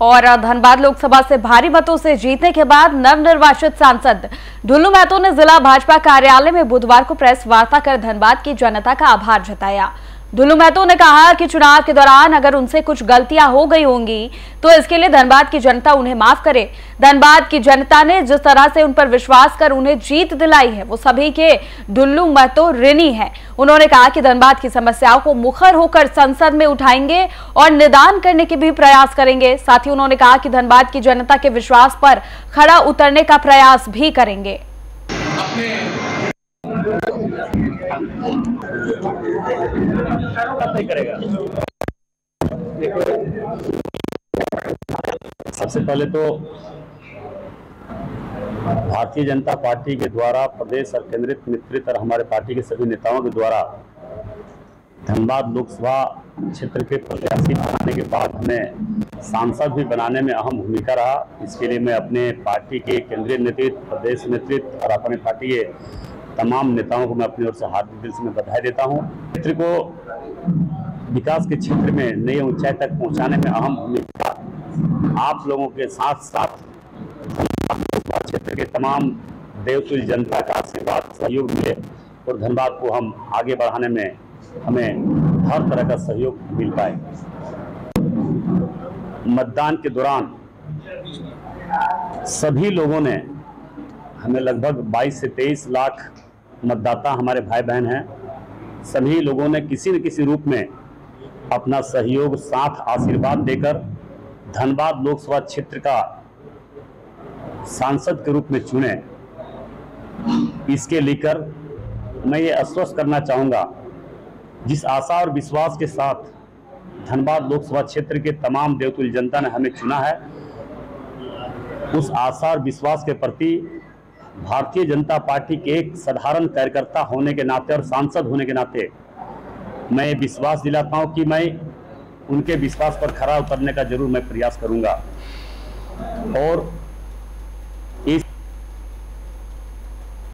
और धनबाद लोकसभा से भारी मतों से जीतने के बाद नवनिर्वाचित सांसद ढुल्लू महतो ने जिला भाजपा कार्यालय में बुधवार को प्रेस वार्ता कर धनबाद की जनता का आभार जताया। दुल्लू महतो ने कहा कि चुनाव के दौरान अगर उनसे कुछ गलतियाँ हो गई होंगी तो इसके लिए धनबाद की जनता उन्हें माफ़ करे। धनबाद की जनता ने जिस तरह से उन पर विश्वास कर उन्हें जीत दिलाई है, वो सभी के दुल्लू महतो ऋणी है। उन्होंने कहा कि धनबाद की समस्याओं को मुखर होकर संसद में उठाएँगे और निदान करने के भी प्रयास करेंगे। साथ ही उन्होंने कहा कि धनबाद की जनता के विश्वास पर खड़ा उतरने का प्रयास भी करेंगे। सबसे पहले तो भारतीय जनता पार्टी के द्वारा प्रदेश और केंद्रित नेतृत्व और हमारे पार्टी के सभी नेताओं के द्वारा धनबाद लोकसभा क्षेत्र के प्रत्याशी बनाने के बाद हमें सांसद भी बनाने में अहम भूमिका रहा। इसके लिए मैं अपने पार्टी के केंद्रीय नेतृत्व, प्रदेश नेतृत्व और अपने पार्टी के तमाम नेताओं को मैं अपनी ओर से हार्दिक दिल से मैं बधाई देता हूँ। क्षेत्र को विकास के क्षेत्र में नई ऊंचाई तक पहुँचाने में अहम भूमिका आप लोगों के साथ साथ क्षेत्र के तमाम देवतुल जनता का आशीर्वाद, सहयोग मिले और धनबाद को हम आगे बढ़ाने में हमें हर तरह का सहयोग मिल पाए। मतदान के दौरान सभी लोगों ने हमें लगभग 22 से 23 लाख मतदाता हमारे भाई बहन हैं। सभी लोगों ने किसी न किसी रूप में अपना सहयोग, साथ आशीर्वाद देकर धनबाद लोकसभा क्षेत्र का सांसद के रूप में चुने। इसके लेकर मैं ये आश्वस्त करना चाहूँगा, जिस आशा और विश्वास के साथ धनबाद लोकसभा क्षेत्र के तमाम देवतुल जनता ने हमें चुना है, उस आशा और विश्वास के प्रति भारतीय जनता पार्टी के एक साधारण कार्यकर्ता होने के नाते और सांसद होने के नाते मैं विश्वास दिलाता हूँ कि मैं उनके विश्वास पर खरा उतरने का ज़रूर मैं प्रयास करूँगा। और